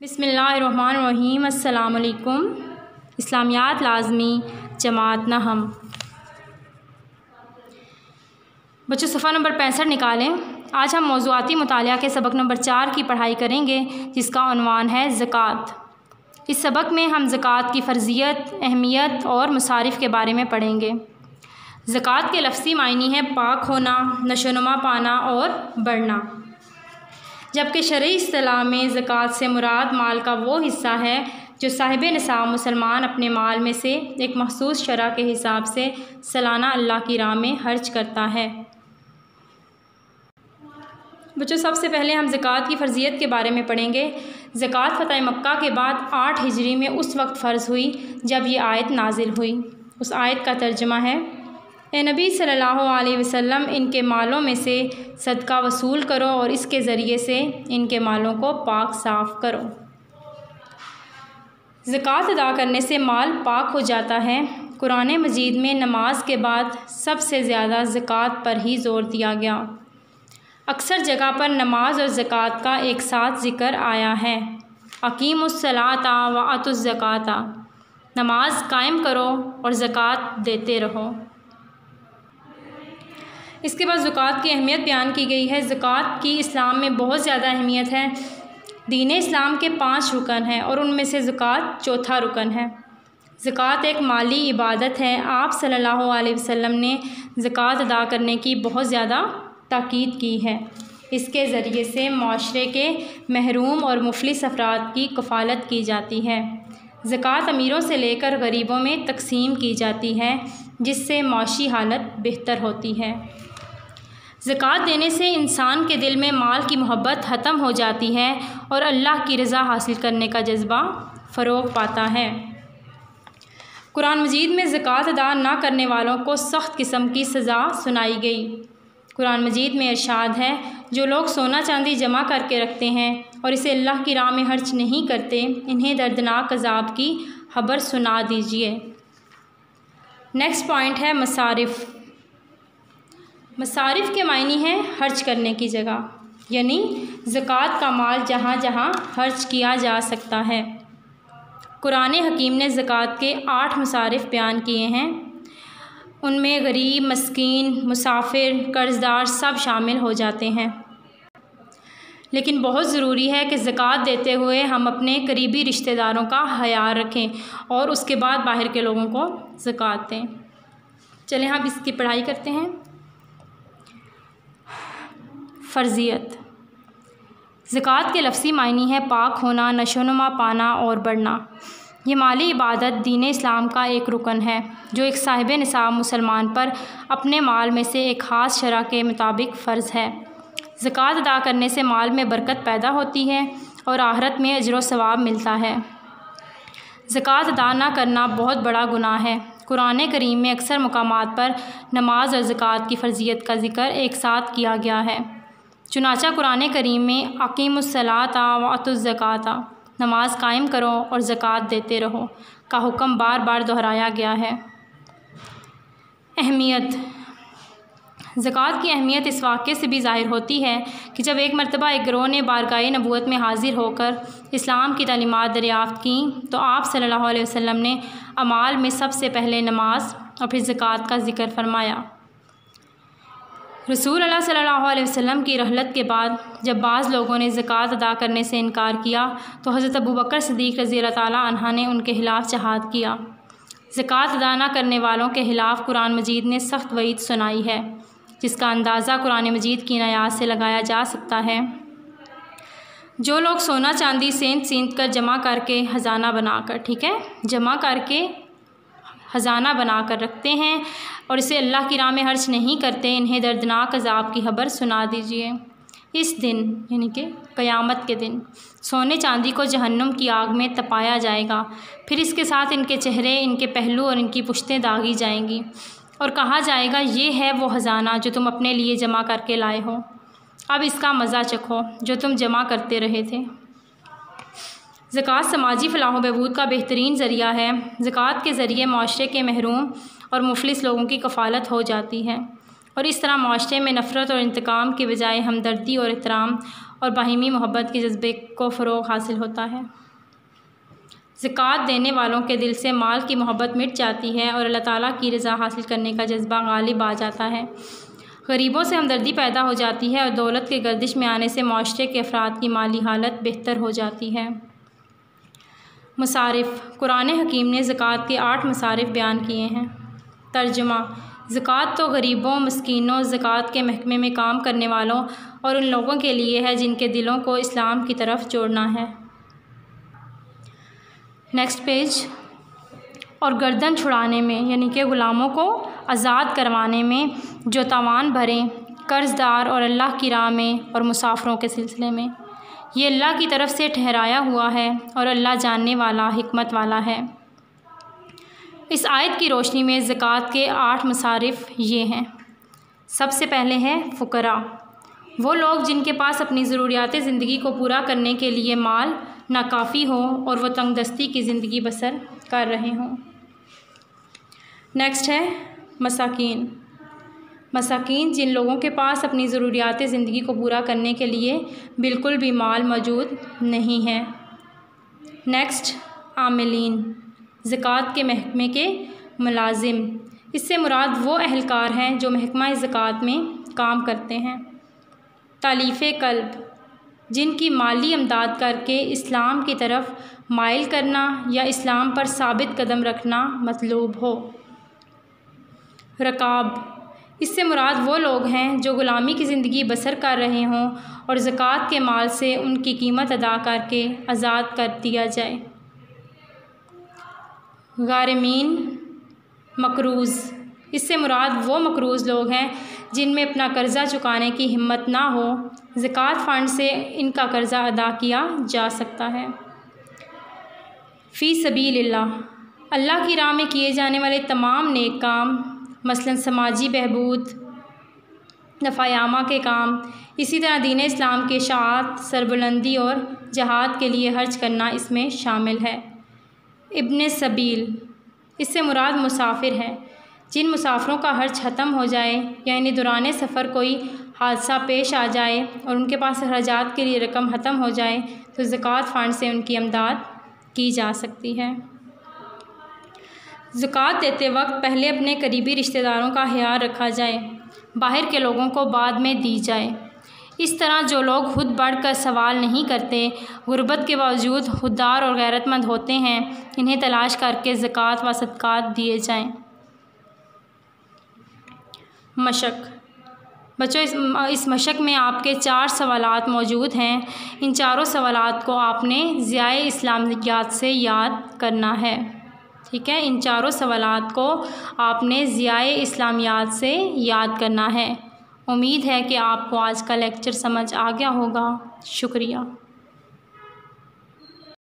बिसमीम अल्लाम इस्लामियात लाजमी, जमात न हम। बच्चों, सफ़ा नंबर पैंसठ निकालें। आज हम मौजूदी मताल के सबक नंबर चार की पढ़ाई करेंगे, जिसका अनवान है ज़क़़त। इस सबक में हम ज़क़़त की फ़र्ज़ियत, अहमियत और मसारिफ़ के बारे में पढ़ेंगे। ज़क़़त के लफ्सी मायनी है पाक होना, नशोनुमा पाना और बढ़ना। जबकि शरय असलाह में ज़क़़त से मुराद माल का वो हिस्सा है जो साहिब निसाब मुसलमान अपने माल में से एक मखसूस शरह के हिसाब से सालाना अल्लाह की राह में खर्च करता है। बच्चों, सबसे पहले हम ज़क़़त की फ़र्जियत के बारे में पढ़ेंगे। ज़क़़त फ़तह मक्का के बाद आठ हिजरी में उस वक्त फ़र्ज़ हुई जब ये आयत नाजिल हुई। उस आयत का तर्जमा है नबी सल्लल्लाहु अलैहि वसल्लम, इनके मालों में से सदका वसूल करो और इसके ज़रिए से इनके मालों को पाक साफ़ करो। ज़क़़त अदा करने से माल पाक हो जाता है। कुरान मजीद में नमाज़ के बाद सबसे ज़्यादा ज़क़़त पर ही ज़ोर दिया गया। अक्सर जगह पर नमाज़ और ज़क़़त का एक साथ ज़िक्र आया है। अकीम अकीमसलाता व अतुज़क़ाता नमाज़ कायम करो और ज़क़़त देते रहो। इसके बाद ज़क़़त की अहमियत बयान की गई है। ज़क़़त की इस्लाम में बहुत ज़्यादा अहमियत है। दीन इस्लाम के पाँच रुकन हैं और उनमें से ज़क़़त चौथा रुकन है। ज़क़़त एक माली इबादत है। आप सल्लल्लाहु अलैहि वसल्लम ने ज़क़़त अदा करने की बहुत ज़्यादा ताक़ीद की है। इसके ज़रिए से माशरे के महरूम और मुफलिस अफराद की कफ़ालत की जाती है। ज़क़़त अमीरों से लेकर गरीबों में तकसीम की जाती है, जिससे माशी हालत बेहतर होती है। ज़क़़त देने से इंसान के दिल में माल की मोहब्बत ख़त्म हो जाती है और अल्लाह की रज़ा हासिल करने का जज्बा फ़रोग पाता है। कुरान मजीद में ज़क़़त अदा ना करने वालों को सख्त किस्म की सज़ा सुनाई गई। कुरान मजीद में इरशाद है, जो लोग सोना चांदी जमा करके रखते हैं और इसे अल्लाह की राह में खर्च नहीं करते, इन्हें दर्दनाक अजाब की खबर सुना दीजिए। नेक्स्ट पॉइंट है मसारिफ़। मसारिफ़ के मायनी है खर्च करने की जगह, यानी ज़क़़त का माल जहाँ जहाँ खर्च किया जा सकता है। कुरान हकीम ने ज़क़़त के आठ मसारिफ़ बयान किए हैं। उनमें गरीब, मस्किन, मुसाफिर, कर्ज़दार सब शामिल हो जाते हैं। लेकिन बहुत ज़रूरी है कि ज़क़़त देते हुए हम अपने करीबी रिश्तेदारों का ख्याल रखें और उसके बाद बाहर के लोगों को ज़क़़त दें। चलें, हम इसकी पढ़ाई करते हैं। फ़र्ज़ियत। ज़क़़त के लफ्सी मायनी है पाक होना, नशोनुमा पाना और बढ़ना। ये माली इबादत दीन इस्लाम का एक रुकन है, जो एक साहिब निसाब मुसलमान पर अपने माल में से एक ख़ास शरह के मुताबिक फ़र्ज़ है। ज़क़़त अदा करने से माल में बरकत पैदा होती है और आहरत में अजर सवाब मिलता है। ज़क़़त अदा ना करना बहुत बड़ा गुनाह है। कुरान करीम में अक्सर मकाम पर नमाज़ और ज़क़़त की फ़र्जियत का ज़िक्र एक साथ किया गया है। चुनाचा कुरान करीम में अकीमसलाता वातुज़क़ाता नमाज़ कायम करो और ज़क़़त देते रहो। का हुक्म बार बार दोहराया गया है। अहमियत। ज़क़़त की अहमियत इस वाक़े से भी ज़ाहिर होती है कि जब एक मरतबा एक ग्रोह ने बारगाह नबूत में हाज़िर होकर इस्लाम की तलीमत दरियाफ़्त की तो आप सल्लल्लाहु अलैहि वसल्लम ने अमाल में सबसे पहले नमाज़ और फिर ज़क़़त का ज़िक्र फरमाया। रसूल अल्लाह सल्लल्लाहु अलैहि वसल्लम की रहलत के बाद जब बाज़ लोगों ने ज़क़़त अदा करने से इनकार किया तो हज़रत अबू बकर सदीक़ रज़ी अल्लाह ने उनके ख़िलाफ़ जहाद किया। ज़क़़त अदा न करने वालों के ख़िलाफ़ कुरान मजीद ने सख्त वईद सुनाई है, जिसका अंदाज़ा कुरान मजीद की नयाज से लगाया जा सकता है। जो लोग सोना चांदी सेंध सींध कर जमा करके ख़जाना बनाकर, ठीक है? जमा करके ख़जाना बना कर रखते हैं और इसे अल्लाह की राह में खर्च नहीं करते, इन्हें दर्दनाक अजाब की खबर सुना दीजिए। इस दिन, यानी कि क़यामत के दिन, सोने चांदी को जहन्नुम की आग में तपाया जाएगा। फिर इसके साथ इनके चेहरे, इनके पहलू और इनकी पुश्तें दागी जाएँगी। और कहा जाएगा, ये है वो ख़जाना जो तुम अपने लिए जमा करके लाए हो। अब इसका मज़ा चखो, जो तुम जमा करते रहे थे। ज़क़़त समाजी फ़लाह व बहबूद का बेहतरीन ज़रिया है। ज़क़़त के ज़रिए माशरे के महरूम और मुफलिस लोगों की कफ़ालत हो जाती है। और इस तरह माशरे में नफ़रत और इंतकाम के बजाय हमदर्दी और एहतराम और बाहिमी मोहब्बत के जज्बे को फ़रोग हासिल होता है। ज़क़़त देने वालों के दिल से माल की मोहब्बत मिट जाती है और अल्लाह ताला की रज़ा हासिल करने का जज्बा गालिब आ जाता है। गरीबों से हमदर्दी पैदा हो जाती है और दौलत के गर्दिश में आने से माशरे के अफराद की माली हालत बेहतर हो जाती है। मसारफ़, कुरान हकीम ने ज़क़़त के आठ मसारफ़ बयान किए हैं। तर्जमा, ज़क़़त तो गरीबों, मस्किनों, ज़क़़त के महकमे में काम करने वालों और उन लोगों के लिए है जिनके दिलों को इस्लाम की तरफ़ जोड़ना है। नेक्स्ट पेज, और गर्दन छुड़ाने में, यानी कि ग़ुलामों को आज़ाद करवाने में जो तवान भरें, कर्ज़दार और अल्लाह की राह में और मुसाफरों के सिलसिले में। ये अल्लाह की तरफ़ से ठहराया हुआ है और अल्लाह जानने वाला, हिकमत वाला है। इस आयत की रोशनी में ज़क़़त के आठ मसारफ़ ये हैं। सबसे पहले है फ़ुकरा। वो लोग जिनके पास अपनी ज़रूरियात ज़िंदगी को पूरा करने के लिए माल नाकाफ़ी हो और वह तंग दस्ती की ज़िंदगी बसर कर रहे हों। नेक्स्ट है मसाकिन। मसाकिन, जिन लोगों के पास अपनी ज़रूरियात ज़िंदगी को पूरा करने के लिए बिल्कुल भी माल मौजूद नहीं है। नेक्स्ट आमिलीन, ज़क़़त के महकमे के मुलाजिम। इससे मुराद वो अहलकार हैं जो महकमा ज़क़़त में काम करते हैं। तालीफ़ कल्ब, जिनकी माली अमदाद करके इस्लाम की तरफ़ माइल करना या इस्लाम पर साबित कदम रखना मतलूब हो। रकाब इससे मुराद वो लोग हैं जो ग़ुलामी की ज़िंदगी बसर कर रहे हों और ज़क़़त के माल से उनकी कीमत अदा करके आज़ाद कर दिया जाए। गारमीन, मकरूज़। इससे मुराद वो मकरूज़ लोग हैं जिनमें अपना कर्ज़ा चुकाने की हिम्मत ना हो। ज़क़़त फ़ंड से इनका कर्ज़ा अदा किया जा सकता है। फ़ी सबीलिल्लाह। अल्लाह की राह में किए जाने वाले तमाम नेक काम मसलन समाजी बहबूद, नफ़ायामा के काम, इसी तरह दीन इस्लाम के शात, सरबुलंदी और जहाद के लिए हर्ज करना इसमें शामिल है। इब्न सबील, इससे मुराद मुसाफिर हैं। जिन मुसाफरों का हर्ज ख़त्म हो जाए, या इन्हें दौरान सफ़र कोई हादसा पेश आ जाए और उनके पास अखराज के लिए रकम ख़त्म हो जाए तो ज़क़़त फ़ंड से उनकी अमदाद की जा सकती है। ज़क़़त देते वक्त पहले अपने करीबी रिश्तेदारों का ख्याल रखा जाए, बाहर के लोगों को बाद में दी जाए। इस तरह जो लोग खुद बढ़ कर सवाल नहीं करते, गुर्बत के बावजूद खुददार और गैरतमंद होते हैं, इन्हें तलाश करके ज़क़़त व सदक़ात दिए जाएँ। मशक। बच्चों, इस इस मशक में आपके चार सवाल मौजूद हैं। इन चारों सवाल को आपने ज़िया इस्लामियात से याद करना है। ठीक है? इन चारों सवाल को आपने ज़िया इस्लामियात से याद करना है। उम्मीद है कि आपको आज का लेक्चर समझ आ गया होगा। शुक्रिया।